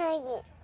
可以。